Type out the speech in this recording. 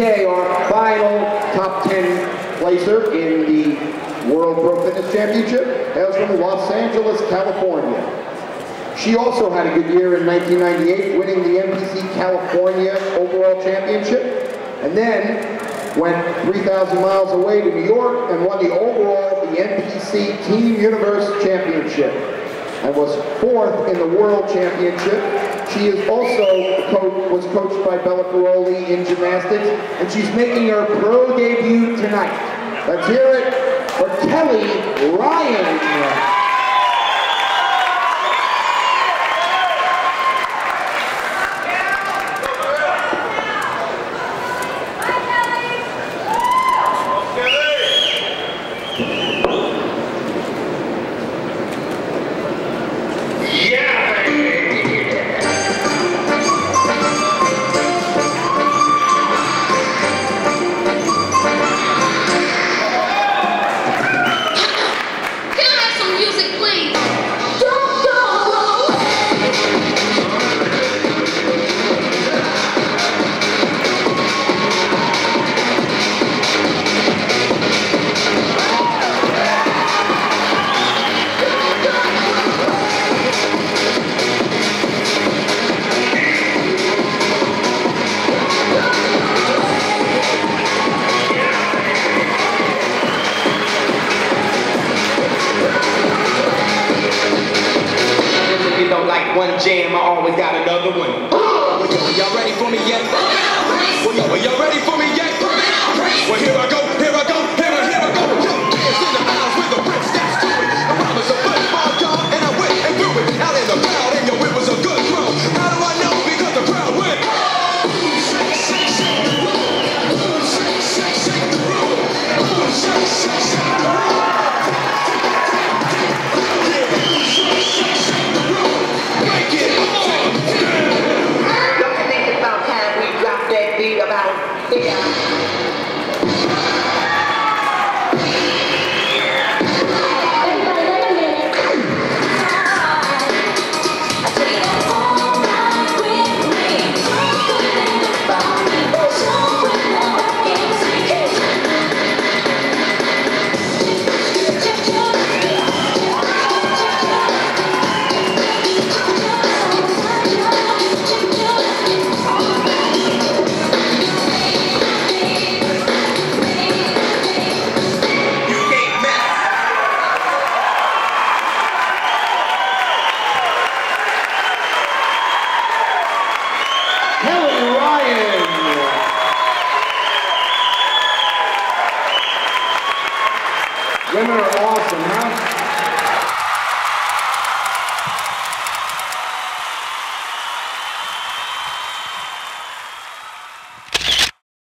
Our final top 10 placer in the World Pro Fitness Championship hails from Los Angeles, California. She also had a good year in 1998, winning the NPC California Overall Championship, and then went 3,000 miles away to New York and won the overall, the NPC Team Universe Championship, and was fourth in the World Championship she is also co was coached by Bela Karolyi in gymnastics, and she's making her pro debut tonight. Let's hear it for Kelly Ryan. One jam, I always got another one. Y'all ready for me yet? read about yeah Women are awesome, huh?